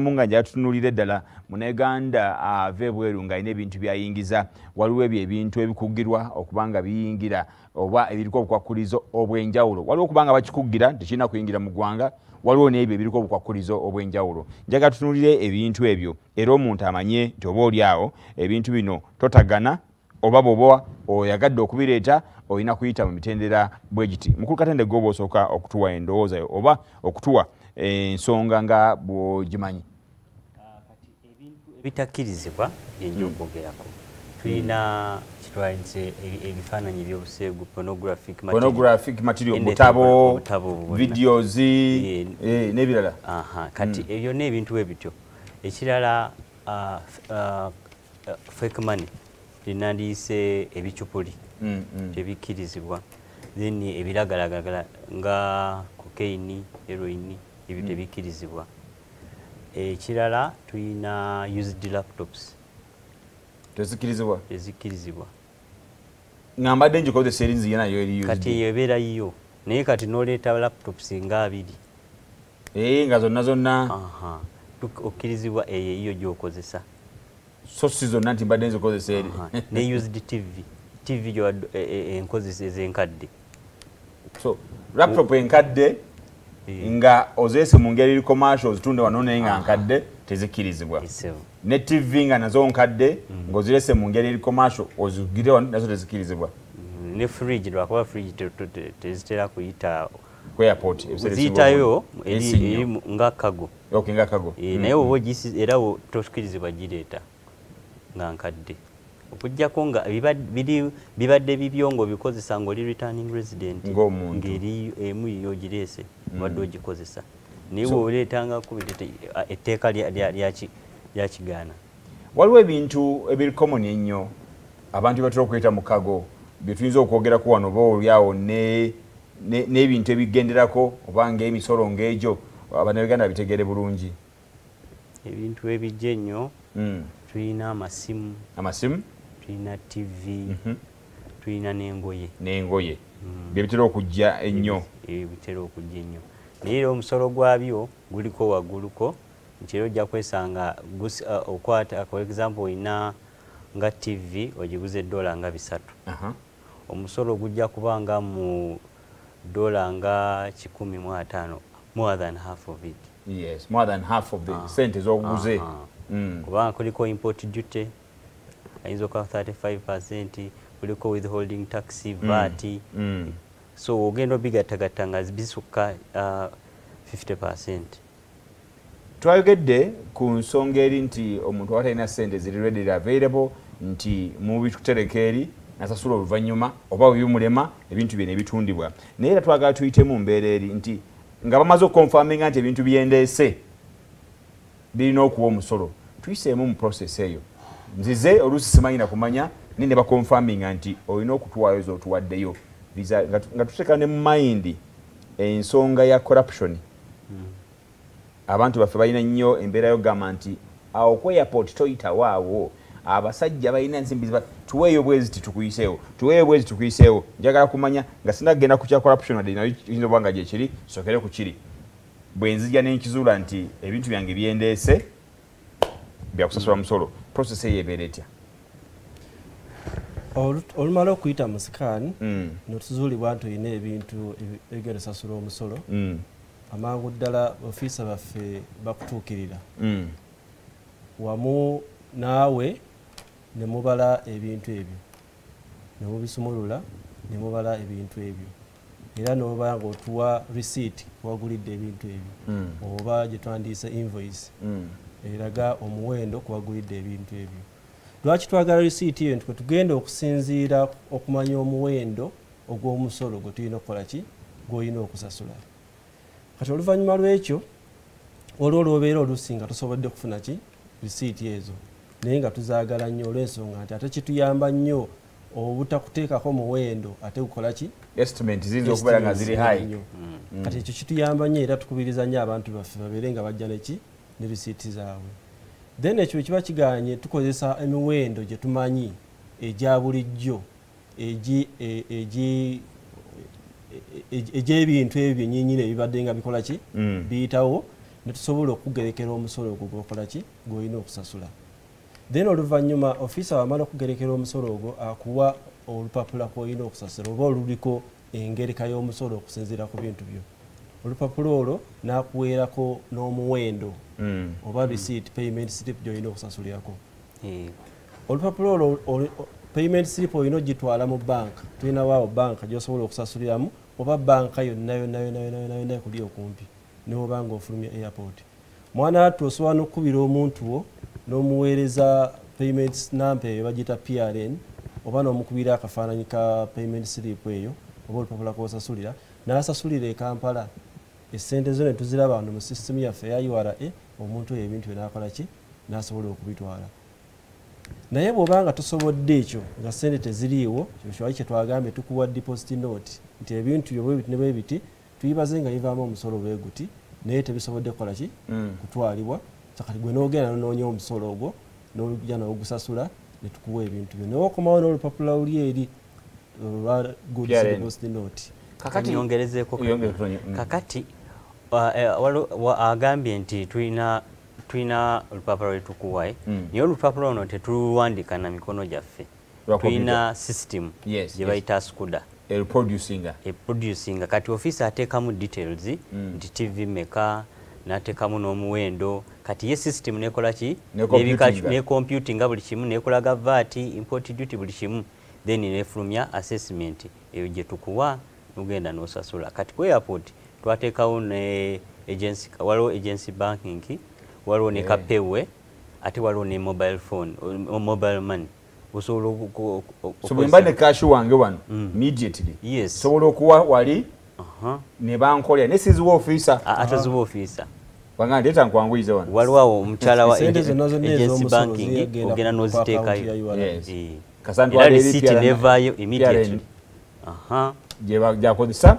kuvamu nga njatutunulira eddala muneganda ava ebweru ng'alina ebintu byayingiza. Waliwo ebyo ebintu ebikuggirwa okuba nga biyingira oba ebiriko obukwakkulizo obw'enjawulo. Waliwo okuba nga bakikuggira tekirina kuyingira mu ggwanga waliwo n'ebyo ebiriko obukwakkulizo obw'enjawulo. Njagala tutunulire ebintu ebyo era omuntu amanye nti oba oli awo ebintu bino totagana oba bwoba oyagadde okubireeta olina kuyita mu mitendera bwe giti. Mukulu katende gwe oba osooka okutuwa endowooza yo oba okutuwa ensonga nga bw'ogimanyi ebitakkirizibwa byenja okwogerako tulina kitwalise ebifaananyi ebyobuseegu pornographic pornographic material butabo videos Eh, eh, n'ebirala. Aha, kati ebyo n'ebintu bwe bityo. Ekirala ah, ah, fake money linandiise ebicupuli Mm, mm. tebikkirizibwa then ebiragalagala nga cocaine heroin ebyo tebikkirizibwa ekirala tulina used laptops. Tezikirizibwa? Tezikkirizibwa nga mbadde ngikozesa eri nzija nayo eri kati eyo ebeera yiyo. Naye kati n'oleeta laptops nga abiri. Nga zonna zonna. Okkirizibwa eyo eyiyo gyokozesa. So si zonna nti mbadde nzikozesa eri. Ne used tv tv gyowa- e- e- enkozesa ez'enkadde. So laptop enkadde. Nga ozeese mu ngeri eri commercial zitunde wano naye nga nkadde tezikkirizibwa esevu ne tv nga nazo nkadde ng'ozirese mu ngeri eri commercial ozigire wano nazo tezikkirizibwa Mm, ne fridge lwakuba fridge te- te- te- tezitera kuyita ku airport ziyitayo ebisinga eri nga kago. Okay nga kago. Eh, Mm. naye oba ogisi- era wo tokkirizibwa gireeta nga nkadde okugjako nga bibadde bibyo ng'obikozesa ng'oli returning resident ng'eri emu yo gireese obadde ogikozesa. Naye bw'oleetangako etteeka lya- lya- lyaki- lyakigaana waliwo ebintu ebiri common ennyo abantu batera okuyita mu kago byetuyinza okwogerako wano oba ne- n'ebintu ebigenderako oba ngaemisolo ng'egyo abanabuganda bitegeere bulungi. Ebintu ebijja ennyo Mm. tulina amasimu. Amasimu tulina tv Mhm. tulina n'engoye. N'engoye. Byebitera okujja ennyo. Ebyo bitera okujja ennyo. Naye era omusolo gwabyo guliko wagguluko nti era ojja kwesanga uh, okwata for example olina nga tv ogiguze dola nga bisatu. Omusolo gujja kuba nga mu dola nga kikumi mu ataano more than half of it. Yes more than half of the Ah. sente z'oguze. Mm. kubanga kuliko import duty ayinza okuba 35 kuliko withholding tax vat. Mm. so ogenda obigattagatta nga bisukka uh, 50 twayogedde ku nsonga eri nti omuntu aba talina sente ziri readily available nti mubitutereka eri nasasula oluvannyuma oba bwebimulema ebintu bye nebitundibwa naye era twagala tuyite mu mbeera eri nti nga bamaze okukonfaminga nti ebintu byendeese birina okuwa omusolo tuyiseemu mu process eyo nzize oluusi simanyina kumanya naye ne bakonfaminga nti olina okutuwaayo zootuwaddeyo Visa- nga tu- nga tuteeka ne mu mayindi ensonga ya corruption. Abantu baffe balina nnyo embeera yogamba nti awo ku airport toyitawo awo abasajja balina ensimbi tuweeyo bweziti tukuyiseewo tuweeyo bwezi tukuyiseewo. Njagala kumanya nga sina kugenda ku kya corruption wadde nayo kiyinza okuba nga gyekiri sokere ku kiri. Bwe nzija nenkizuula nti ebintu byange byendeese byakusasula musolo process eyo ebeera etya? Olu- olumala okuyita mu sikaani Mm, notuzuulibwa nti olina ebintu ebi- ebigenda osasula omusolo mm, amangu ddala ofiisa baffe bakutuukirira. Mm. wamu naawe ne mubala ebintu ebyo. Ne mubisumulula ne mubala ebintu ebyo. Era noba nga otuwa receipt kuwagulidde ebintu ebyo. Oba gye twandiise invoice. Eraga omuwendo kuwagulidde ebintu ebyo. Lwaki twagala receipt eyo nti kwe tugenda okusinziira okumanya omuwendo ogw'omusolo gwe tulina okukola ki? Gw'olina okusasula. Kati oluvannyuma lw'ekyo olwo olwobeera oluusi nga tosobodde kufuna ki? Receipt ezo. Naye nga tuzaagala nnyo olw'ensonga nti ate kituyamba nnyo obutakuteekako muwendo ate gukola ki? Nnyo. kati ekyo kituyamba nnyo era tukubiriza nnyo abantu baffe babeere nga bajja neki ne risiiti zaabwe. Then ekyo kiba kiganye tukozesa emiwendo gye tumanyi egya bulijjo e- e- e- egy'ebintu ebyo byenyinyini ebibadde nga bikola ki? Mm. biyitawo netusobola okugerekera omusolo ogwo gwokola ki? Gwolina okusasula. Then oluvannyuma ofiisa wamala okugerekera omusolo ogwo akuwa olupapula kwolina okusasula oba oluliko engereka y'omusolo okusinziira ku bintu byo olupapula olwo nakuweerako n'omuwendo Mm. oba receipt payment slip gyolina okusasulirako. Olupapula olwo payment slip olina ogitwala mu banka tulina waawo banka gyosobola okusasuliramu oba banka yonna yonna ekuli okumpi niwoba nga ofulumya airport. Mwana wattu osobola n'okukubira omuntu wo n'omuweereza payment nampa eyo bagita prn oba n'omukubira akafaananyi ka payment slip eyo oba olupapula kwosasulira n'asasulira e esente zo ne tuziraba wano mu sisitemu yaffe eya ura omuntu oyo ebintu bye n'akola ki? N'asobola okubitwala. Naye bw'obanga tosobodde ekyo nga sente teziriiwo kyokyowali kyetwagambye tukuwa deposit note nti ebintu byo bwebiti ne bwe biti tuyibaze nga bivaamu omusolo bwe guti naye tebisobodde kukola ki? Mm. kutwalibwa. Kyakati gwe n'ogenda nonoonya omusolo ogwo n'olujja n'ogusasula ne tukuwa ebintu byo naye okomawo n'olupapula luli eri olwa goods deposit note. Kakati agambye nti tulina tulina olupapula lwetukuwa eh? Mm. naye olupapula luno tetuluwandika na mikono gyaffe. Tulina system gye bayita skuda eproducinga kati ofiisi ateekamu details Mm. nti tv meka n'ateekamu n'omuwendo. Kati ye system nekola ki? Ne computinga. necomputinga buli kimu nekolaga vat import duty buli kimu. Then nefulumya assessment. Eyo gye tukuwa nogenda n'osasula. Kati ku airport twateekawo ne agency waliwo agency banking waliwo ne Yeah. kapewe ate waliwo ne mobile phone mobile money osobola so bwe mba ne kashi wange wano Mm. immediately Yes. sobola okuwa wali Aha. ne bankolera ne siziwa ofiisa A- ate ziba ofiisa banga ndeeta nkwanguyize wano waliwo awo omukyala wa agency banking ogenda n'oziteekayo. Eh. Era PRN nevaayo immediately aha gye ba- gyakozesa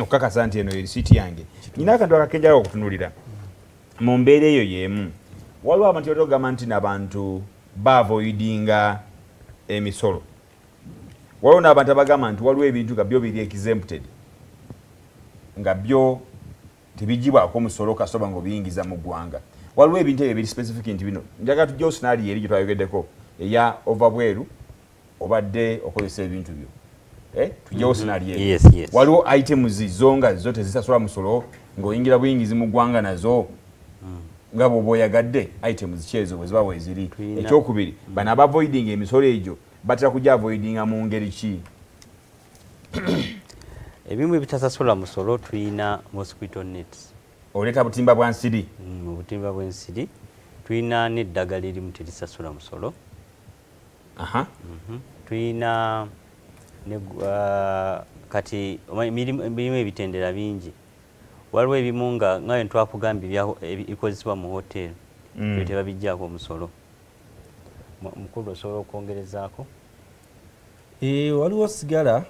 okukakasa nti eno erisiiti yange. Nyina akantu akakenjala okutunulira. Mu mbeera eyo y'emu waliwo abantu batogamba nti nabantu baavoidinga emisolo. Waliwo n'abantu abagamba nti waliwo ebintu nga byo biri exempted nga byo tebigibwako omusolo kasoba nga obiyingiza mu ggwanga. Waliwo ebintu ebyo biri specific nti bino. Njagala tujjawo sinaali eri gye twayogeddeko eya ova bweru obadde okozesa ebintu byo Eh, tujjawo sinaali eri Yes, yes. waliwo items zo nga zo tezisasula musolo ng'oyingira buyingizi mu ggwanga nazo nga bwoba oyagadde items ki ezo bwe ziba weeziri Tuyina- ekyokubiri bano abavoidinga emisolo egyo batera kujja avoidinga mu ngeri ki? Ebimu ebitasasula musolo tulina mosquito nets oleeta butimba bwa nsiri. Mm, mu butimba bw'ensiri tulina n'eddagala erimu terisasula musolo. Aha. Mhm. tulina ne gwa- kati omanyi emirimu emirimu ebitendera bingi. Waliwo ebimu nga nga bwe twakugambye ebikozesebwa mu hoteri Mm. byo tebabijjaako omusolo. Mu- mukulu osobola okwongerezaako? Eh, waliwo sigala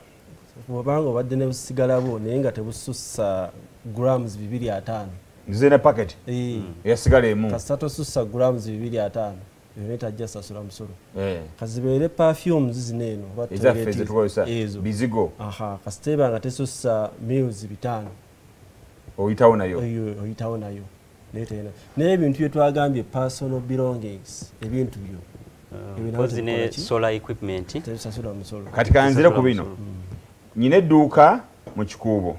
bwobanga obadde ne busigala bwo naye nga tebusussa grams 205 nzize ne packet? Eh, eyasigala emu? Kasita tosussa grams 205 yona etajja sasula musolo. Eh, kazibeere perfumes zino eno ezo. bizigo aha kasita eba nga tesussa mills bitaano. Oyitawo nayo? Oyitawo nayo. Naye ebintu bye twagambye personal belongings ebintu byo. Musolo. Kati kanzire ku bino. Nyina edduuka mu kikuubo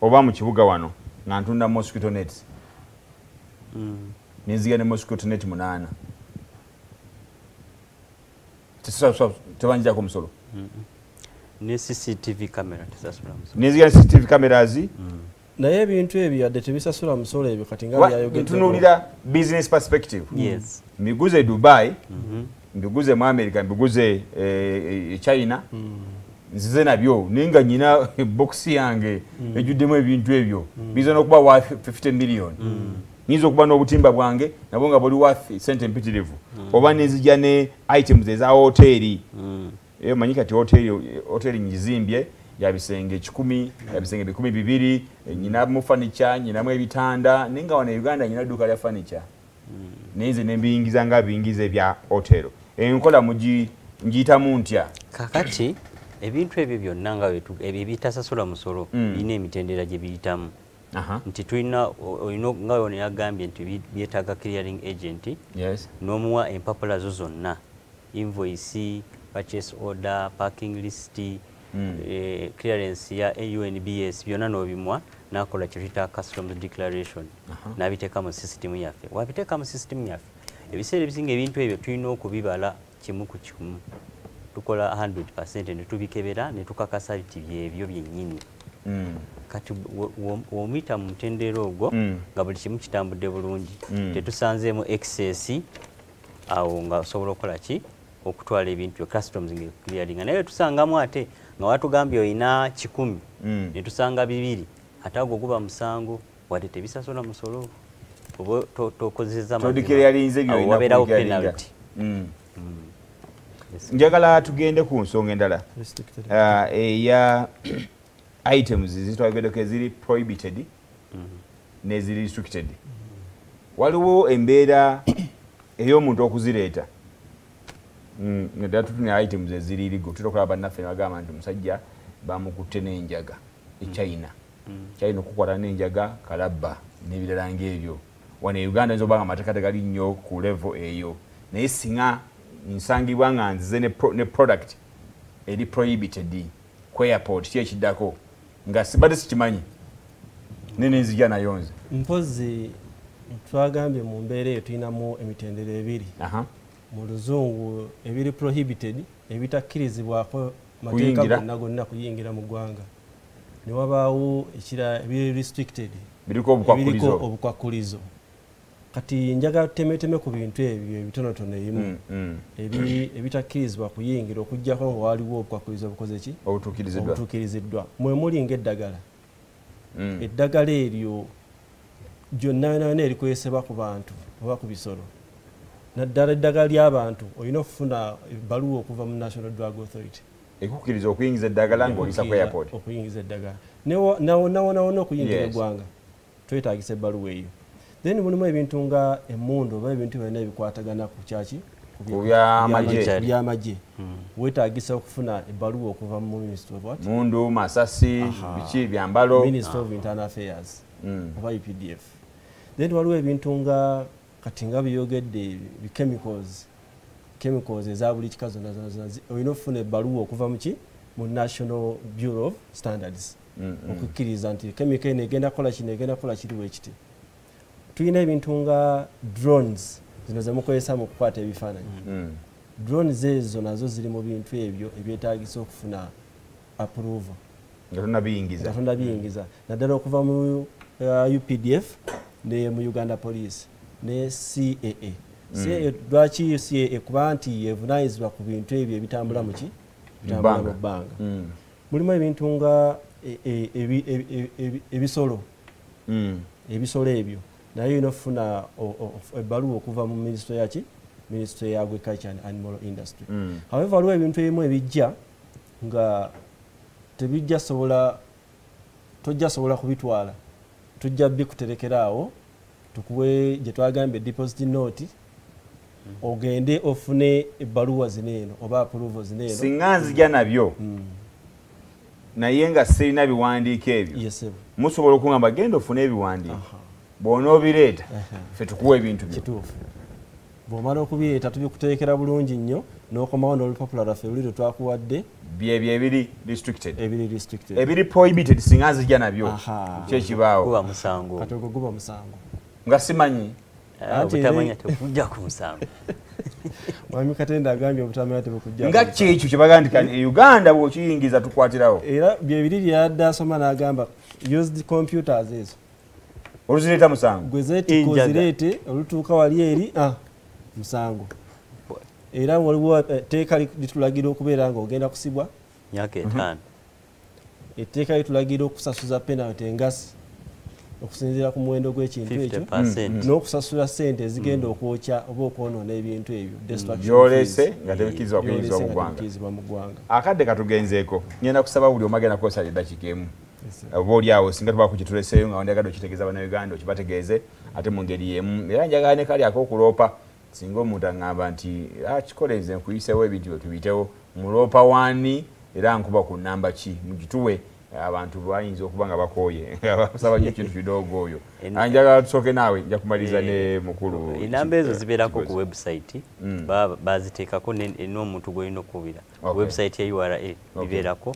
oba mu kibuga wano nga ntunda mosquito nets Mm. nenziga ne mosquito net munaana Tesasula- tebanjirako omusolo ne cctv camera tesasula musolo. Nenziga ne cctv cameras. Naye ebintu ebyo yadde tebisasula musolo ebyo kati nga ntunuulira business perspective. Yes. Mbiguze dubai Mhm. mbiguze mu america mbiguze e china. Nzize nabyo. Naye nga nyina bokisi yange ejjuddemu ebintu ebyo. Biza n'okuba wa 50 million nyinza okuba n'obutimba bwange nabwo nga buli wa sente mpitirivu. Oba nenzija ne items eza hoteri Mm. eyo manyi kati hoteri ngizimbye ya bisenge kikumi ya bisenge bikumi bibiri eh, nyinamu fanica nyinamu ebitanda naye nga wano e uganda nyina dduuka lya fanica naye nze nembiyingiza nga biyingiza ebya hotero enkola mugi- ngiyitamu ntya? Kakati ebintu ebyo byonna nga ebyo ebitasasula musolo Mm. birina emitendera gye biyitamu. Nti tulina olina nga ono yagambye nti byetaaga clearing agent n'omuwa empapula zo zonna. Invoice purchase order parking list Mm. eh, clearance ya unbs byonna n'obimuwa nakola kyetuyita customs declaration. N'abiteeka mu system yaffe. Wabiteeka mu system yaffe ebiseera ebisinga ebintu ebyo tulina okubibala kimu ku kimu. Tukola 100 ne tubikebera ne tukakasa nti byebyo byennyini. Mm. Kati wo- wo- womuyita mu mutendera ogwo Mm. nga buli kimu kitambudde bulungi Mm. tetusanzeemu excess awo nga osobola okukola ki okutwala ebintu byo customs nga clearinga naye tusangamu ate nga watugambye olina kikumi Mm. ne tusanga bibiri ate agwo guba musango wadde tebisasula musolo oba to- tokozesa mazima. todikiralinze Awo byolina wabeerawo kubikiralinga. penalty njagala tugende ku nsonga endala. Ah, eya items zitwageddeko eziri prohibited Mhm. neziri restricted. Waliwo embeera ey'omuntu okuzireeta. Mm, ddala tutune items eziri ligo tera okulaba bannaffe nebagamba nti omusajja bamukutte n'enjaga echina Mm. china. Okukwata n'enjaga kalabba n'ebirala ngaebyo wano e uganda nza obanga amateeka tegali nnyo ku level eyo. Naye singa nsangibwa nga nzize ne, pro, ne product eri prohibited ku airport ki ekiddako nga sibadde sikimanyi. Nene nzija nayo nze mpozi twagambye mu mbeera eyo tulinamu emitendera ebiri. Mu luzungu ebiri prohibited ebitakkirizibwako mateeka gonna gonna kuyingira mu ggwanga. Ne wabaawo ekira ebiri restricted. Biriko obukwakulizo kati njagala tutemeteme ku bintu ebyo ebitonotono ebimu. Mm, mm. ebi- ebitakkirizibwa kuyingira okugjako nga waliwo obukwakulizo obukoze ki? Obutuukiriziddwa mwe muli ngaeddagala Mm. eddagala eryo gyonna yona yona erikozesebwa ku bantu oba ku bisolo. Naddala eddagala ly'abantu olina okufuna ebbaluwa okuva mu national drug authority. Ekukkiriza okuyingiza eddagala ng'olisa ku airport. okuyingiza eddagala. Nawonawona okuyingira eggwanga twetagisa ebbaluwa eyo then mulimu ebintu nga emundu oba ebintu byonna ebikwatagana ku kyaki? By'amagye. weetagisa okufuna ebbaluwa okuva mu ministry of what? Mundu masasi biki byambalo. Ministry of internal affairs. Mm. oba updf then waliwo ebintu nga kati nga byogedde bi chemicals. Chemicals eza buli kika zonna zonna olina okufuna ebbaluwa okuva muki mu national bureau of standards. Mm, mm. okukkiriza nti chemical eno egenda kukola kino egenda kukola kiriwo ekiti tulina ebintu nga drones zino zemukozesa mu kukwata ebifaananyi. Mm. drones ezo nazo ziri mu bintu ebyo ebyetagisa okufuna approval. Nga tonabiyingiza. Nga tondabiyingiza naddala okuva mu uh, updf ne mu uganda police ne caa lwaki caa kuba nti evunanyizibwa ku bintu ebyo ebitambula muki bitambula mu Bbanga. Mm. mulimu ebintu nga e- e- ebi- ebi- ebi- ebisolo. Mm. ebisolo ebyo naye olina okufuna ebbaluwa okuva mu minisitule yaki minisitule ya agriculture and animal industry. Mm. however waliwo ebintu ebimu ebijja nga tebijja sobola tojja sobola kubitwala. Tujja bikuterekera awo tukuwe gye twagambye deposit note ogende ofune ebbaluwa zino eno oba approval zino eno. Singa nzija nabyo Mm, naye nga sirina biwandiiko ebyo musobola okungamba genda ofune ebiwandiiko bw'onoobireeta ffe tukuwa ebintu byo kituufu. Bw'omala okubireeta tubikuterekera bulungi nnyo n'okomawo n'olupapula lwaffe luli lwe twakuwadde. Byebyo ebiri restricted. Ebiri restricted. Ebiri prohibited singa nzija nabyo. Kyekibaawo guba musango. Kati ogwo guba musango. Nga simanyi. Anti obutamanya tekujja ku musango. Mwami katenda agambye obutamanya tebukujja nga kyekyo kyebagandika e uganda bw'okiyingiza tukwatirawo. Era byebiri byeyadde asoma n'agamba used computers ezo oluzireeta musango. Gwe zeetikka Enjaga. ozireete olutuuka wali eri ah, musango. Era waliwo eh, etteeka li- litulagira okubeera nga ogenda kusibwa. Myaka etaano. Etteeka litulagira okusasuza penalty engasi okusinziira ku muwendo gw'ekintu ekyo 50 n'okusasula sente ezigenda okwokya oba okwonoona ebintu ebyo. Byolese fees. nga tebikkirizibwa kuyingiza Byolese mu nga ggwanga tebikkirizibwa mu ggwanga akadde katugenzeeko. Ngenda kusaba buli omu agenda kukozesa eddakiika emu oba oli awo singa tubaku kituleseeyo nga wandiagadde okitegeeza bannayuganda okibategeeze ate mu ngeri yemu era njagala ne kali ak'okuloopa singa omuntu aŋŋamba nti "Ah, kikole nze nkuyiseewo ebintu bye tubitewo muloopa waani era nkuba ku namba ki? Mugituwe. Abantu bayinza okuba nga bakooye basaba nyo ekintu kidoogo oyo? Ah, njagala tusooke naawe nja kumaliza Eh, ne mukulu enamba ezo zibeerako ku website Mm. ba- baziteekako ne- n'omuntu gwolina okubira website ya ura bibeerako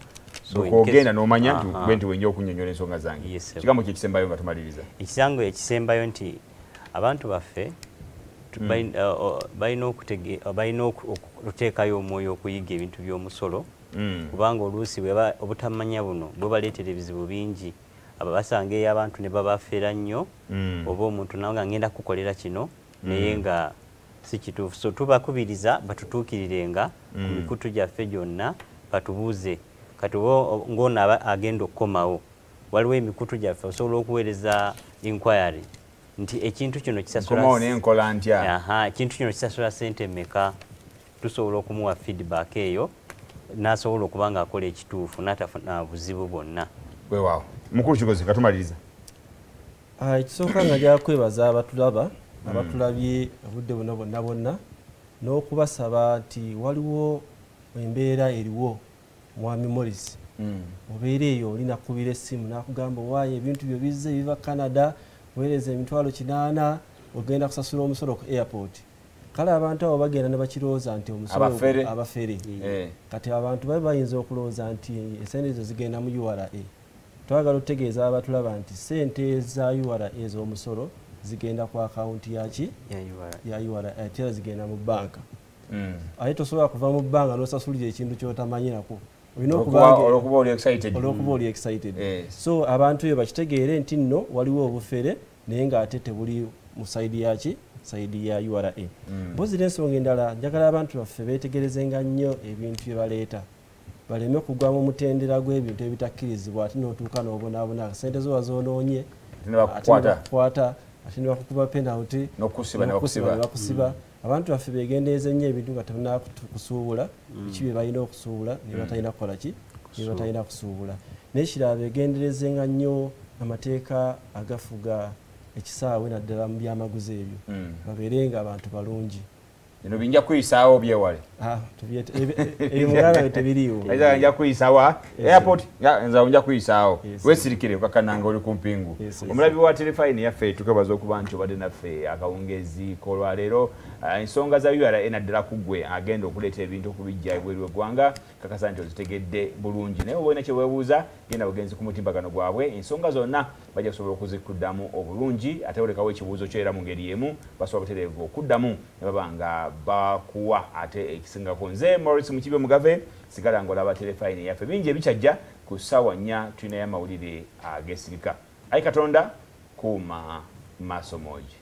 Case- nomanya nti Aha. gwe nti wenja okunyonyola ensonga zange. Kigambo kyekisembayo nga tumaliriza. Ekisango ekisembayo nti abantu baffe tu- Mm. bayi- uh, uh, balina uh, balina oku- oku- okuteekayo omwoyo okuyiga ebintu by'omusolo. Mm. kubanga oluusi obutamanya buno bwe baleetera ebizibu bingi. Abo basanga eyo abantu ne babafeera nnyo. Mm. oba omuntu nawe nga ngenda kukolera kino naye nga si kituufu. So tubakubiriza batutuukirirenga ku mikutu gyaffe gyonna batubuuze kati ng'ono aba agenda okukomawo waliwo emikutu gyaffe osobola okuweereza inquiry nti ekintu kino ekintu kino kisasula sente mmeka? Tusobola okumuwa feedback eyo n'asobola okuba nga akola ekituufu n'atafuna buzibu bwonna. Wewaawo mukulu kigozi katumaliriza Ah, ekisooka nga njala kwebaza abatulaba abatulabye obudde buno bwonna bwonna n'okubasaba nti waliwo embeera eriwo mwami morris obeera eyo oli nakubira essimu nakugamba owaayo ebintu byo bizze biva canada weereza emitwalo kinaana ogenda kusasula omusolo ku airport kale abantu abo bagenda ne bakirowooza nti omusolo Abafere? abafere Eh. kati abantu babe bayinza okulowooza nti esente ezo zigenda mu ura twagala okutegeeza abatulaba nti sente za ura ez'omusolo zigenda ku akawunti yaki Ya URA. ya ura ate era zigenda mu banka Mm. ate tosobola kuva mu bbanga n'osasulira ekintu kyotamanyirako Olwokuba- okuba olwokuba oli excited. excited. Yes. so abantu eyo bakitegeere nti nno waliwo obufere naye ng'ate tebuli mu saidi yaki saidi ya ura Mm. mpozi n'ensonga endala njagala abantu baffe beetegerezenga nnyo ebintu bye baleeta. Baleme kugwa mu mutendera gw'ebintu ebitakkirizibwa ate n'otuuka n'obonaabona sente zo wazoonoonye Ate ne bakukwata. bakukwata ate ne bakukuba penalty N'okukusiba abantu baffe begendeeze nnyo ebintu nga tebalina kusuubula biki bye balina okusuubula? Ne batalina kukola ki? Ne batalina kusuubula. N'ekirala begenderezenga nnyo amateeka agafuga ekisaawe naddala mu byamaguzi ebyo. Mm. babeere nga abantu balungi bino bijja kuyisaawo byewale. Ah, aiza nja kuyisaawo airport? Ya, nza nja kuyisaawo wesirikire okakananga oli ku mpingu. Omulabi wa telefayini yaffe tukwebaza okuba nti obadde naffe akawungezi kolwaleero Ah, ensonga za ura naddala ku gwe agenda okuleeta ebintu okubijja ebweru eggwanga kakasa nti ozitegedde bulungi. Naye oba olina kyeweebuuza genda bugenzi ku mutimbagano gwabwe. Ensonga zonna bajja kusobola okuzikuddamu obulungi ate olekawo ekibuuzo kyo era mu ngeri emu basobola butereevu okuddamu ne baba nga bakuwa ate ekisingako. Nze morris mukibe mugave sigala ngaolaba telefayini yaffe. Bingi ebikyajja ku ssaawa nnya tulinayo amawulire agesigika ayi katonda kuuma maaso moogi